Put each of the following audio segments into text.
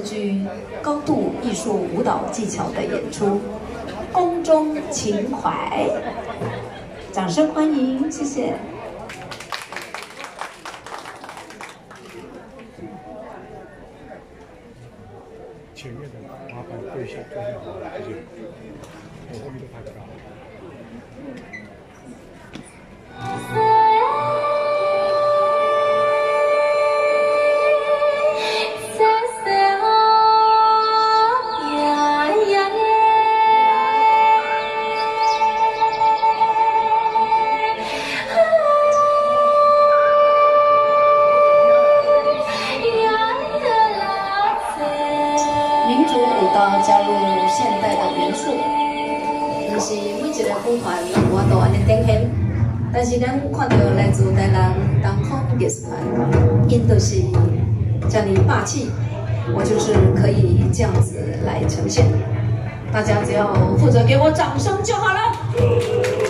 具高度艺术舞蹈技巧的演出，宫中情怀，掌声欢迎，谢谢。前面的麻烦跪下，跪下好了，谢谢。我后面都拍不到。民族舞蹈加入现代的元素，但是每一个舞团我都安尼展现，但是咱看到来自台南东方艺术团，因都是这样霸气，我就是可以这样子来呈现，大家只要负责给我掌声就好了。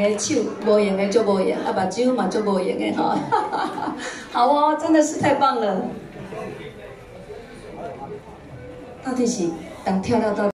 个手无用的就无用，啊，目睭嘛就无用的哈。好哦，真的是太棒了。到底是当跳到到。